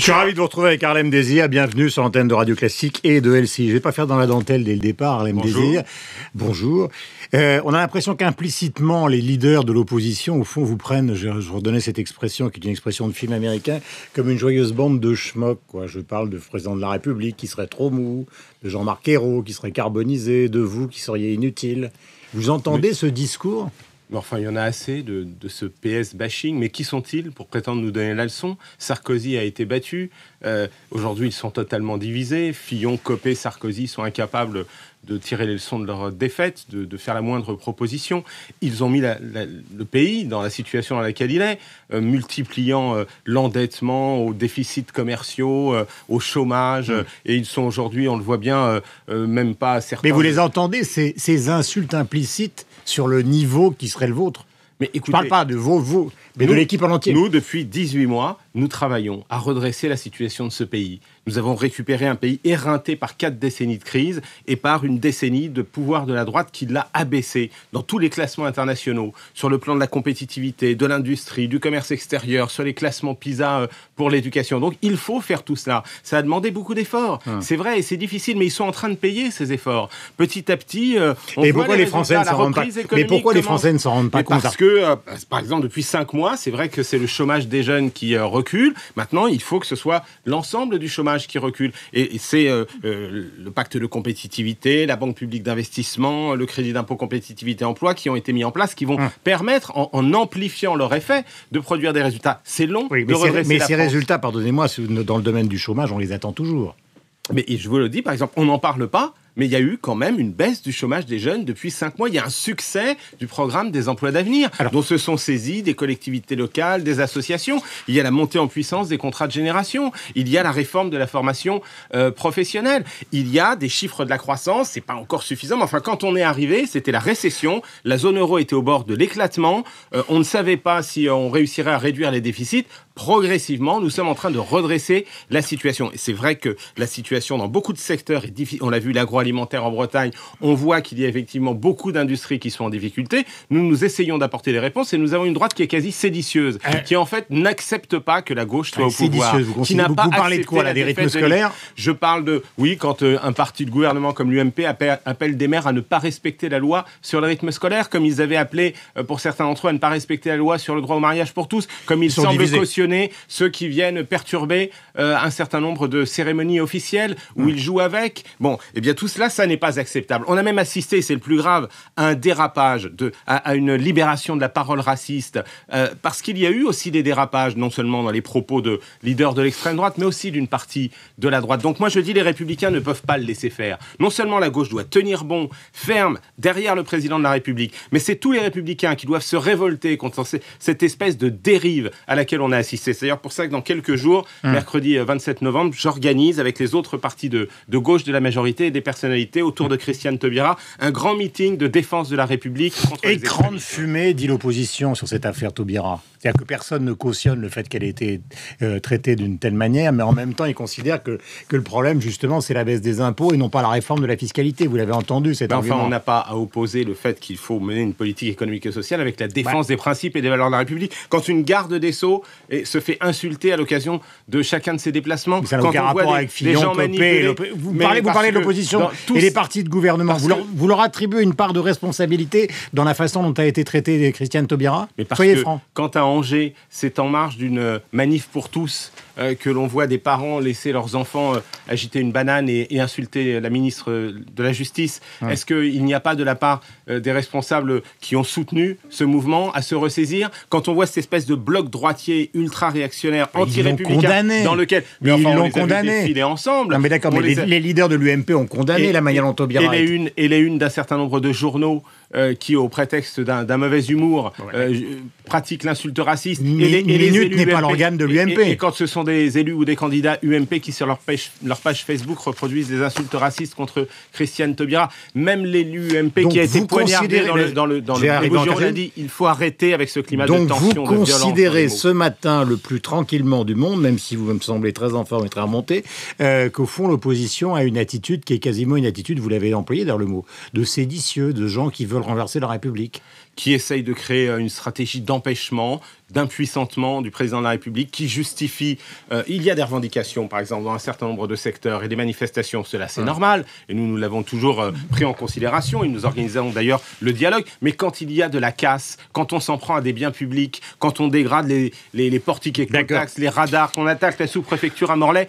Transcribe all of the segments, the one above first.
Je suis ravi de vous retrouver avec Harlem Désir. Bienvenue sur l'antenne de Radio Classique et de LCI. Je vais pas faire dans la dentelle dès le départ, Harlem Bonjour. Désir. Bonjour. Euh, on a l'impression qu'implicitement, les leaders de l'opposition, au fond, vous prennent, je, je redonnais cette expression, qui est une expression de film américain, comme une joyeuse bande de schmuck. Quoi. Je parle du président de la République qui serait trop mou, de Jean-Marc Ayrault qui serait carbonisé, de vous qui seriez inutile. Vous entendez ce discours? Mais enfin, il y en a assez de, de ce PS bashing. Mais qui sont-ils pour prétendre nous donner la leçon? Sarkozy a été battu. Euh, Aujourd'hui, ils sont totalement divisés. Fillon, Copé, Sarkozy sont incapables de tirer les leçons de leur défaite, de, de faire la moindre proposition. Ils ont mis la- la- le pays dans la situation dans laquelle il est, euh, multipliant euh, l'endettement aux déficits commerciaux, euh, au chômage. euh, et ils sont aujourd'hui, on le voit bien, même pas certains. Mais vous les entendez, ces, ces insultes implicites sur le niveau qui serait le vôtre Mais Je écoutez, parle pas de vous, vous, mais de l'équipe en entier. Nous, depuis 18 mois, nous travaillons à redresser la situation de ce pays. Nous avons récupéré un pays éreinté par quatre décennies de crise et par une décennie de pouvoir de la droite qui l'a abaissé dans tous les classements internationaux, sur le plan de la compétitivité, de l'industrie, du commerce extérieur, sur les classements PISA euh, pour l'éducation. Donc il faut faire tout cela. Ça a demandé beaucoup d'efforts. Hum. C'est vrai et c'est difficile, mais ils sont en train de payer ces efforts. Petit à petit, euh, on voit pourquoi les Français ne s'en rendent pas Mais pourquoi les. Français ne s'en rendent pas Mais compte parce que, euh, par exemple, depuis cinq mois, c'est vrai que c'est le chômage des jeunes qui euh, recule. Maintenant, il faut que ce soit l'ensemble du chômage qui recule. Et, et c'est euh, euh, le pacte de compétitivité, la banque publique d'investissement, le crédit d'impôt compétitivité emploi qui ont été mis en place, qui vont Hum. permettre, en, en amplifiant leur effet, de produire des résultats. C'est long Oui, mais, ces, mais résultats, pardonnez-moi, dans le domaine du chômage, on les attend toujours. Mais je vous le dis, par exemple, on n'en parle pas, mais il y a eu quand même une baisse du chômage des jeunes depuis cinq mois. Il y a un succès du programme des emplois d'avenir, dont se sont saisis des collectivités locales, des associations. Il y a la montée en puissance des contrats de génération. Il y a la réforme de la formation euh, professionnelle. Il y a des chiffres de la croissance. C'est pas encore suffisant, mais enfin, quand on est arrivé, c'était la récession. La zone euro était au bord de l'éclatement. Euh, on ne savait pas si on réussirait à réduire les déficits. Progressivement, nous sommes en train de redresser la situation. Et c'est vrai que la situation dans beaucoup de secteurs est difficile. On l'a vu, l'agroalimentaire en Bretagne. On voit qu'il y a effectivement beaucoup d'industries qui sont en difficulté. Nous, nous essayons d'apporter des réponses et nous avons une droite qui est quasi séditieuse, Euh. qui en fait n'accepte pas que la gauche soit au C'est pouvoir. Vous, qui considérez- n'a vous, pas vous parlez de quoi, là, des rythmes de scolaires je parle de, oui, quand euh, un parti de gouvernement comme l'UMP appelle, appelle des maires à ne pas respecter la loi sur le rythme scolaire, comme ils avaient appelé, euh, pour certains d'entre eux, à ne pas respecter la loi sur le droit au mariage pour tous, comme ils, sont semblent divisés. cautionner ceux qui viennent perturber euh, un certain nombre de cérémonies officielles où ils jouent avec. Bon, eh bien tout cela, ça n'est pas acceptable. On a même assisté, c'est le plus grave, à un dérapage, de, à, à une libération de la parole raciste, euh, parce qu'il y a eu aussi des dérapages, non seulement dans les propos de leaders de l'extrême droite, mais aussi d'une partie de la droite. Donc moi je dis, les républicains ne peuvent pas le laisser faire. Non seulement la gauche doit tenir bon, ferme, derrière le président de la République, mais c'est tous les républicains qui doivent se révolter contre ce- cette espèce de dérive à laquelle on a assisté. C'est d'ailleurs pour ça que dans quelques jours, mercredi euh, 27 novembre, j'organise avec les autres partis de, de gauche de la majorité et des autour de Christiane Taubira un grand meeting de défense de la République contre les Écran de extrémistes. fumée, dit l'opposition sur cette affaire Taubira. C'est-à-dire que personne ne cautionne le fait qu'elle ait été euh, traitée d'une telle manière, mais en même temps, ils considèrent que, que le problème, justement, c'est la baisse des impôts et non pas la réforme de la fiscalité. Vous l'avez entendu, cet enfin, argument. on n'a pas à opposer le fait qu'il faut mener une politique économique et sociale avec la défense des principes et des valeurs de la République. Quand une garde des Sceaux se fait insulter à l'occasion de chacun de ses déplacements, ça quand on voit rapport des- avec des Fillon, gens manipulés, l'op- Vous parlez, vous parlez de l'opposition et les partis de gouvernement. Vous leur, que- vous leur attribuez une part de responsabilité dans la façon dont a été traitée Christiane Taubira? Mais parce Soyez franc. quand à Angers, c'est en marge d'une manif pour tous euh, que l'on voit des parents laisser leurs enfants euh, agiter une banane et, et insulter la ministre euh, de la Justice, est-ce qu'il n'y a pas de la part euh, des responsables qui ont soutenu ce mouvement à se ressaisir Quand on voit cette espèce de bloc droitier ultra-réactionnaire, Mais anti-républicain, dans lequel Mais enfin, ils on l'ont condamné. ensemble. Non, mais d'accord, mais les, leaders de l'UMP ont condamné et- la manière dont Taubira et les unes et les unes d'un certain nombre de journaux euh, qui, au prétexte d'un mauvais humour, euh, j- pratiquent l'insulte raciste. Mi- et les, et Minute n'est pas l'organe de l'UMP. Et, et quand ce sont des élus ou des candidats UMP qui, sur leur page, leur page Facebook, reproduisent des insultes racistes contre Christiane Taubira, même l'élu UMP Donc qui a été vous poignardé dans le, dans le, dans le a dit il faut arrêter avec ce climat de Donc tension, vous de dans les considérez ce matin le plus tranquillement du monde, même si vous me semblez très en forme et très remonté, euh, qu'au fond l'opposition a une attitude qui est quasiment une attitude, vous l'avez employé dans le mot, de séditieux, de gens qui veulent renverser la République. qui essaye de créer une stratégie d'empêchement, d'impuissantement du président de la République, qui justifie. il y a des revendications, par exemple, dans un certain nombre de secteurs et des manifestations. Cela, c'est normal. Et nous, nous l'avons toujours pris en considération. Et nous organisons d'ailleurs le dialogue. Mais quand il y a de la casse, quand on s'en prend à des biens publics, quand on dégrade les, les, les portiques et les radars, qu'on attaque la sous-préfecture à Morlaix,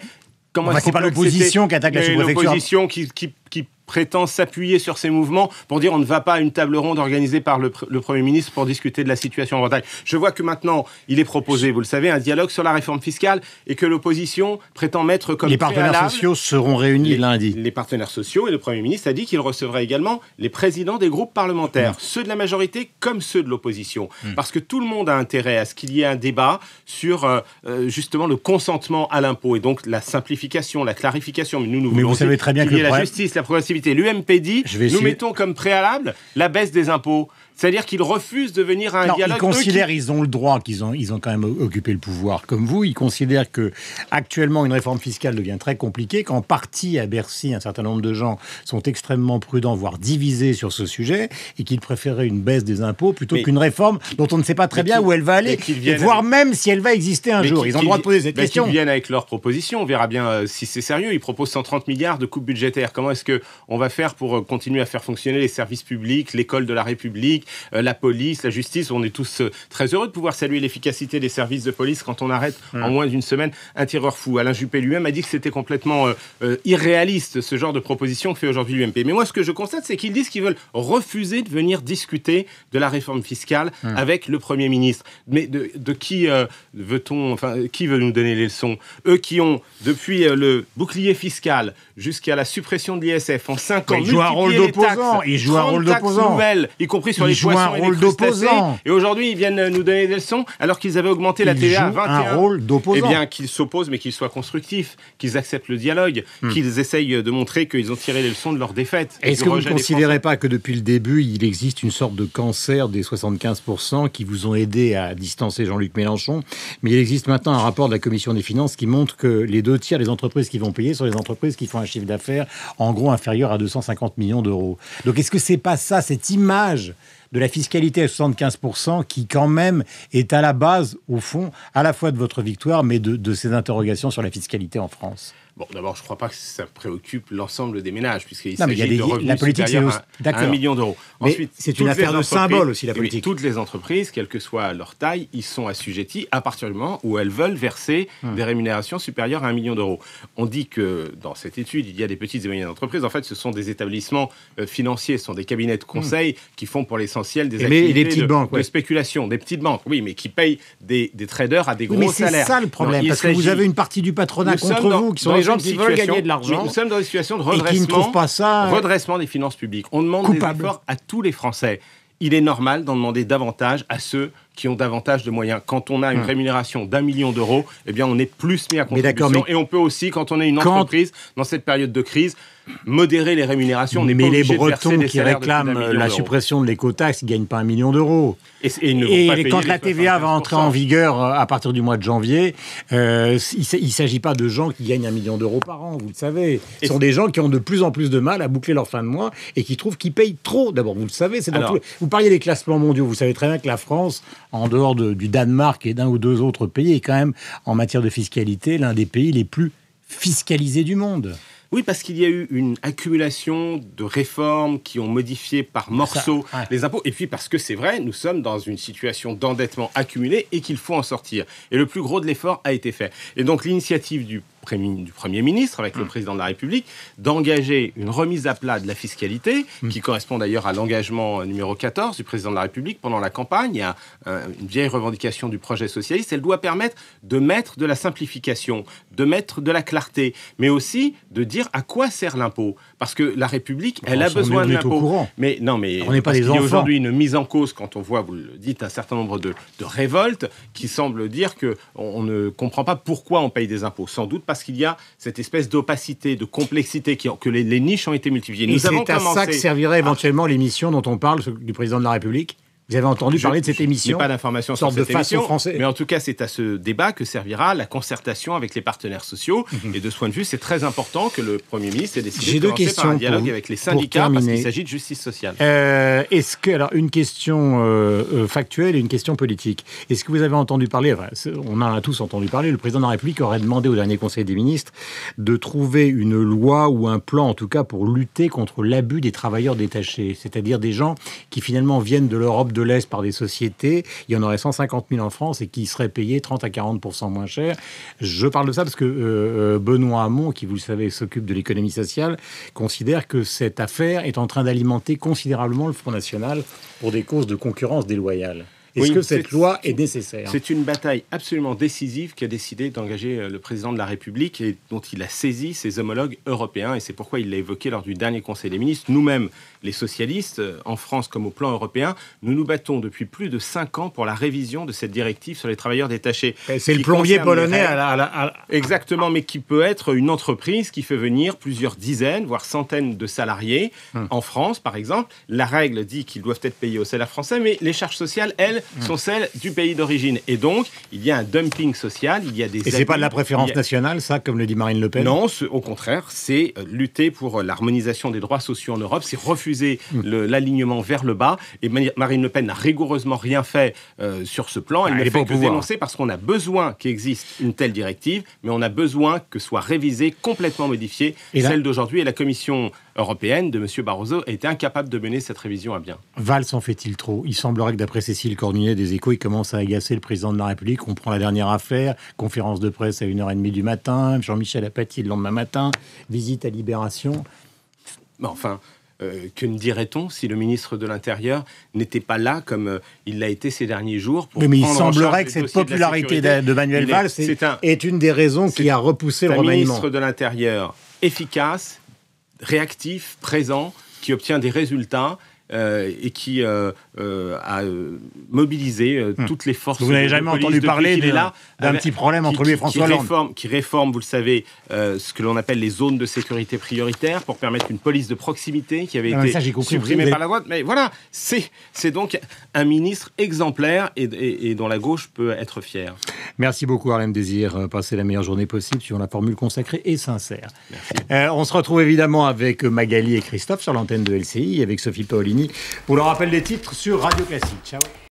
Comment c'est pas l'opposition qui attaque la sous-préfecture. L'opposition qui, qui, qui prétend s'appuyer sur ces mouvements pour dire on ne va pas à une table ronde organisée par le, Premier ministre pour discuter de la situation en Bretagne. Je vois que maintenant, il est proposé, vous le savez, un dialogue sur la réforme fiscale et que l'opposition prétend mettre comme Les partenaires sociaux seront réunis lundi. Les partenaires sociaux et le Premier ministre a dit qu'il recevrait également les présidents des groupes parlementaires, mmh. ceux de la majorité comme ceux de l'opposition. Mmh. Parce que tout le monde a intérêt à ce qu'il y ait un débat sur euh, euh, justement le consentement à l'impôt et donc la simplification, la clarification. Mais nous, nous Mais vous savez très bien que la justice, la progressivité L'UMP dit, nous mettons comme préalable la baisse des impôts. C'est-à-dire qu'ils refusent de venir à un dialogue. Ils considèrent, ils ont le droit, qu'ils ont, ils ont quand même occupé le pouvoir comme vous. Ils considèrent que actuellement une réforme fiscale devient très compliquée, qu'en partie à Bercy, un certain nombre de gens sont extrêmement prudents, voire divisés sur ce sujet, et qu'ils préféraient une baisse des impôts plutôt qu'une réforme dont on ne sait pas très bien où elle va aller, voire même si elle va exister un jour. Ils ont le droit de poser cette question. Ils viennent avec leurs propositions. On verra bien euh, si c'est sérieux. Ils proposent 130 milliards de coupes budgétaires. Comment est-ce que on va faire pour euh, continuer à faire fonctionner les services publics, l'école de la République, euh, la police, la justice. On est tous euh, très heureux de pouvoir saluer l'efficacité des services de police quand on arrête en moins d'une semaine un tireur fou. Alain Juppé lui-même a dit que c'était complètement euh, irréaliste ce genre de proposition que fait aujourd'hui l'UMP. Mais moi, ce que je constate, c'est qu'ils disent qu'ils veulent refuser de venir discuter de la réforme fiscale avec le Premier ministre. Mais de, qui veut-on, enfin, qui veut nous donner les leçons? Eux qui ont, depuis le bouclier fiscal jusqu'à la suppression de l'ISF en 5 ans, ils jouent un rôle d'opposant. Ils jouent un rôle d'opposant. y compris sur les poissons rôle d'opposant. Et aujourd'hui, ils viennent nous donner des leçons alors qu'ils avaient augmenté la TVA à 21. un rôle d'opposant. Eh bien, qu'ils s'opposent, mais qu'ils soient constructifs, qu'ils acceptent le dialogue, hmm. qu'ils essayent de montrer qu'ils ont tiré les leçons de leur défaite. Est-ce que vous ne considérez pas que depuis le début, il existe une sorte de cancer des 75% qui vous ont aidé à distancer Jean-Luc Mélenchon? Mais il existe maintenant un rapport de la Commission des finances qui montre que les deux tiers des entreprises qui vont payer sont les entreprises qui font un chiffre d'affaires en gros inférieur à 250 millions d'euros. Donc est-ce que c'est pas ça, cette image de la fiscalité à 75% qui quand même est à la base, au fond, à la fois de votre victoire, mais de, ces interrogations sur la fiscalité en France Bon, d'abord, je ne crois pas que ça préoccupe l'ensemble des ménages, puisqu'il s'agit de revenus la politique, supérieurs à, un million d'euros. Ensuite, c'est une affaire de symbole aussi, la politique. toutes les entreprises, quelle que soit leur taille, ils sont assujettis à partir du moment où elles veulent verser hum. des rémunérations supérieures à un million d'euros. On dit que dans cette étude, il y a des petites et moyennes entreprises. En fait, ce sont des établissements euh, financiers, ce sont des cabinets de conseil hum. qui font pour l'essentiel des activités des de, banques, de, spéculation. Des petites banques, oui, mais qui payent des, des traders à des gros salaires. Mais c'est ça le problème, parce que vous avez une partie du patronat contre vous, qui sont les gens qui veulent gagner de l'argent. Nous sommes dans une situation de redressement, pas ça, euh, redressement des finances publiques. On demande des efforts à tous les Français. Il est normal d'en demander davantage à ceux qui ont davantage de moyens. Quand on a une hum. rémunération d'un million d'euros, eh bien, on est plus mis à contribution. Et on peut aussi, quand on est une entreprise, dans cette période de crise, modérer les rémunérations. mais les Bretons qui réclament la suppression de l'écotaxe, ils ne gagnent pas un million d'euros. Et, quand la TVA va entrer en vigueur euh, à partir du mois de janvier, euh, il ne s'agit pas de gens qui gagnent un million d'euros par an, vous le savez. Ce sont des gens qui ont de plus en plus de mal à boucler leur fin de mois et qui trouvent qu'ils payent trop. D'abord, vous le savez, vous parliez des classements mondiaux. Vous savez très bien que la France, en dehors du Danemark et d'un ou deux autres pays, est quand même, en matière de fiscalité, l'un des pays les plus fiscalisés du monde. Oui, parce qu'il y a eu une accumulation de réformes qui ont modifié par morceaux les impôts. Et puis parce que c'est vrai, nous sommes dans une situation d'endettement accumulé et qu'il faut en sortir. Et le plus gros de l'effort a été fait. Et donc l'initiative du du Premier ministre, avec le mm. président de la République, d'engager une remise à plat de la fiscalité, mm. qui correspond d'ailleurs à l'engagement numéro 14 du président de la République pendant la campagne. Il y a une vieille revendication du projet socialiste. Elle doit permettre de mettre de la simplification, de mettre de la clarté, mais aussi de dire à quoi sert l'impôt. Parce que la République, elle a besoin de l'impôt. Mais non, mais on n'est pas des enfants. aujourd'hui une mise en cause quand on voit, vous le dites, un certain nombre de, de révoltes qui semblent dire que on ne comprend pas pourquoi on paye des impôts. Sans doute parce qu'il y a cette espèce d'opacité, de complexité, qui, que les, niches ont été multipliées. Et c'est à ça que servirait éventuellement l'émission dont on parle du président de la République Vous avez entendu Je- parler de cette émission pas d'informations sur de cette aux émission, Français. mais en tout cas, c'est à ce débat que servira la concertation avec les partenaires sociaux. Et de ce point de vue, c'est très important que le Premier ministre ait décidé Mhm. De commencer par un dialogue pour- avec les syndicats parce qu'il s'agit de justice sociale. Euh, Est-ce que alors une question euh, euh, factuelle et une question politique. Est-ce que vous avez entendu parler enfin, On en a tous entendu parler. Le président de la République aurait demandé au dernier Conseil des ministres de trouver une loi ou un plan, en tout cas, pour lutter contre l'abus des travailleurs détachés, c'est-à-dire des gens qui finalement viennent de l'Europe de l'Est par des sociétés. Il y en aurait 150 000 en France et qui seraient payés 30 à 40 moins cher. Je parle de ça parce que euh, euh, Benoît Hamon, qui vous le savez s'occupe de l'économie sociale, considère que cette affaire est en train d'alimenter considérablement le Front National pour des causes de concurrence déloyale. Est-ce Oui, que cette loi est nécessaire C'est une bataille absolument décisive qu'a décidé d'engager euh, le président de la République et dont il a saisi ses homologues européens. Et c'est pourquoi il l'a évoqué lors du dernier Conseil des ministres. Nous-mêmes, les socialistes, euh, en France comme au plan européen, nous nous battons depuis plus de cinq ans pour la révision de cette directive sur les travailleurs détachés. C'est le qui plombier polonais règles. à la, à la- à la- Exactement, mais qui peut être une entreprise qui fait venir plusieurs dizaines, voire centaines de salariés Hum. en France, par exemple. La règle dit qu'ils doivent être payés au salaire français, mais les charges sociales, elles, Hum. sont celles du pays d'origine. Et donc, il y a un dumping social, il y a des... Et c'est pas de la préférence a- nationale, ça, comme le dit Marine Le Pen? Non, ce- au contraire, c'est euh, lutter pour euh, l'harmonisation des droits sociaux en Europe, c'est refuser le- l'alignement vers le bas. Et Marine Le Pen n'a rigoureusement rien fait euh, sur ce plan. Elle Ah, ne est fait que dénoncer parce qu'on a besoin qu'il existe une telle directive, mais on a besoin que soit révisée, complètement modifiée, Et celle d'aujourd'hui. Et la Commission européenne de M. Barroso était incapable de mener cette révision à bien. Valls en fait-il trop? Il semblerait que d'après Cécile Cornudet des Échos, il commence à agacer le président de la République. On prend la dernière affaire, conférence de presse à 1h30 du matin, Jean-Michel Apathy le lendemain matin, visite à Libération. Enfin, euh, que ne dirait-on si le ministre de l'Intérieur n'était pas là comme euh, il l'a été ces derniers jours pour Oui, mais il semblerait que cette popularité de, de Manuel est- Valls est, c'est un, est une des raisons qui a repoussé le un remaniement. ministre de l'Intérieur efficace, réactif, présent, qui obtient des résultats. Euh, et qui euh, euh, a mobilisé euh, toutes les forces. Hmm. Vous n'avez jamais entendu parler d'un- petit problème qui- entre lui et François qui Hollande réforme, qui réforme, vous le savez, ce que l'on appelle les zones de sécurité prioritaire pour permettre une police de proximité qui avait Ah, été ça, j'ai compris. supprimée par la droite. Mais voilà, c'est donc un ministre exemplaire et, et- et dont la gauche peut être fière. Merci beaucoup, Harlem Désir. Passez la meilleure journée possible suivant la formule consacrée et sincère. On se retrouve évidemment avec Magali et Christophe sur l'antenne de LCI, avec Sophie Paolini pour le rappel des titres sur Radio Classique. Ciao.